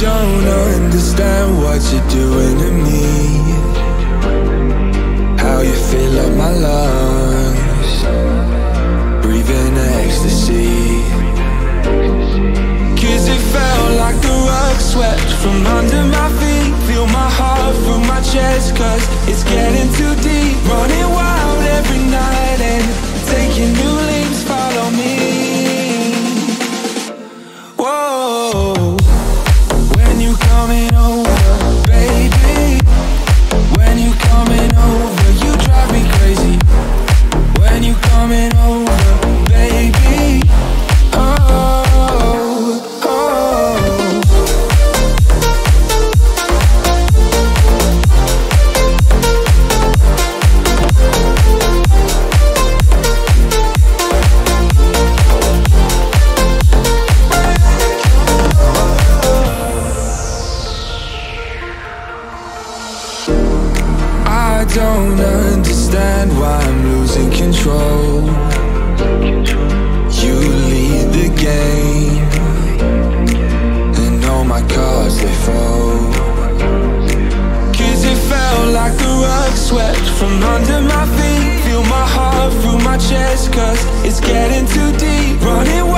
don't understand what you're doing coming over, don't understand why I'm losing control. You lead the game, and all my cards they fold. Cause it felt like the rug swept from under my feet. Feel my heart through my chest, cause it's getting too deep. Running